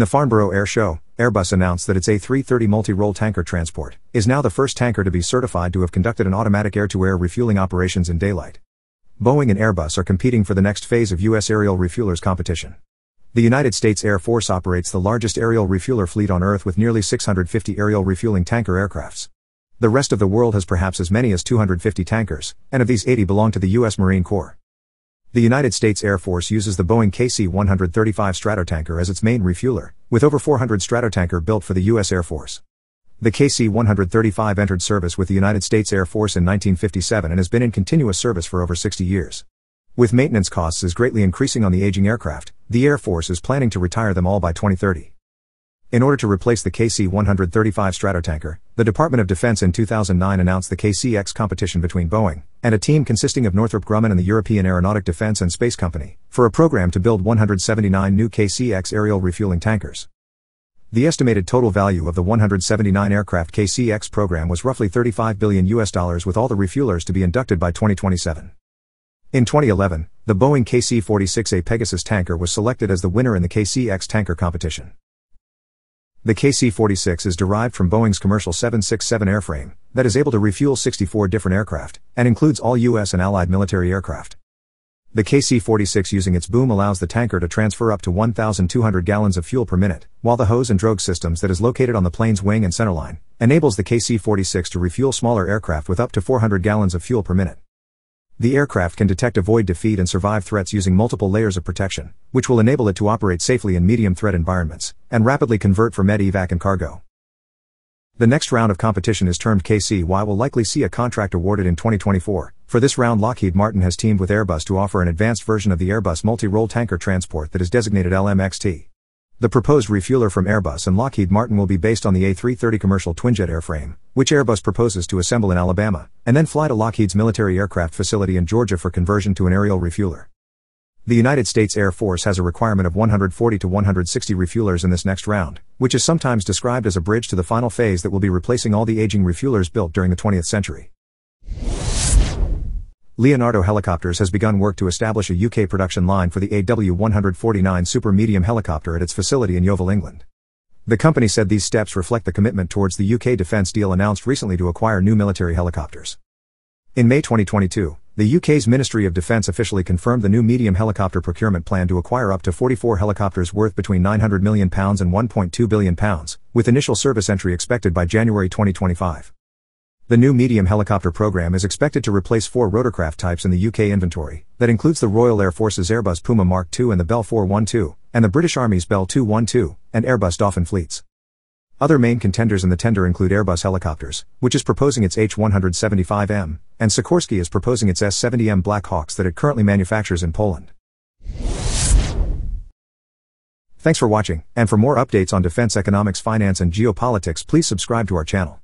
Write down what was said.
the Farnborough Air Show, Airbus announced that its A330 multi-role tanker transport is now the first tanker to be certified to have conducted an automatic air-to-air refueling operations in daylight. Boeing and Airbus are competing for the next phase of U.S. aerial refuelers competition. The United States Air Force operates the largest aerial refueler fleet on Earth with nearly 650 aerial refueling tanker aircrafts. The rest of the world has perhaps as many as 250 tankers, and of these 80 belong to the U.S. Marine Corps. The United States Air Force uses the Boeing KC-135 Stratotanker as its main refueler, with over 400 Stratotanker built for the U.S. Air Force. The KC-135 entered service with the United States Air Force in 1957 and has been in continuous service for over 60 years. With maintenance costs is greatly increasing on the aging aircraft, the Air Force is planning to retire them all by 2030. In order to replace the KC-135 Stratotanker, the Department of Defense in 2009 announced the KC-X competition between Boeing and a team consisting of Northrop Grumman and the European Aeronautic Defence and Space Company for a program to build 179 new KC-X aerial refueling tankers. The estimated total value of the 179 aircraft KC-X program was roughly 35 billion US dollars with all the refuelers to be inducted by 2027. In 2011, the Boeing KC-46A Pegasus tanker was selected as the winner in the KC-X tanker competition. The KC-46 is derived from Boeing's commercial 767 airframe that is able to refuel 64 different aircraft and includes all U.S. and Allied military aircraft. The KC-46 using its boom allows the tanker to transfer up to 1,200 gallons of fuel per minute, while the hose and drogue systems that is located on the plane's wing and centerline enables the KC-46 to refuel smaller aircraft with up to 400 gallons of fuel per minute. The aircraft can detect avoid defeat and survive threats using multiple layers of protection, which will enable it to operate safely in medium threat environments, and rapidly convert for med-evac and cargo. The next round of competition is termed KCY will likely see a contract awarded in 2024. For this round Lockheed Martin has teamed with Airbus to offer an advanced version of the Airbus multi-role tanker transport that is designated LMXT. The proposed refueler from Airbus and Lockheed Martin will be based on the A330 commercial twinjet airframe, which Airbus proposes to assemble in Alabama, and then fly to Lockheed's military aircraft facility in Georgia for conversion to an aerial refueler. The United States Air Force has a requirement of 140 to 160 refuelers in this next round, which is sometimes described as a bridge to the final phase that will be replacing all the aging refuelers built during the 20th century. Leonardo Helicopters has begun work to establish a UK production line for the AW149 Super Medium helicopter at its facility in Yeovil, England. The company said these steps reflect the commitment towards the UK defence deal announced recently to acquire new military helicopters. In May 2022, the UK's Ministry of Defence officially confirmed the new medium helicopter procurement plan to acquire up to 44 helicopters worth between £900 million and £1.2 billion, with initial service entry expected by January 2025. The new medium helicopter program is expected to replace four rotorcraft types in the UK inventory, that includes the Royal Air Force's Airbus Puma Mark II and the Bell 412, and the British Army's Bell 212, and Airbus Dolphin fleets. Other main contenders in the tender include Airbus Helicopters, which is proposing its H175M, and Sikorsky is proposing its S70M Black Hawks that it currently manufactures in Poland. Thanks for watching, and for more updates on defense economics finance and geopolitics please subscribe to our channel.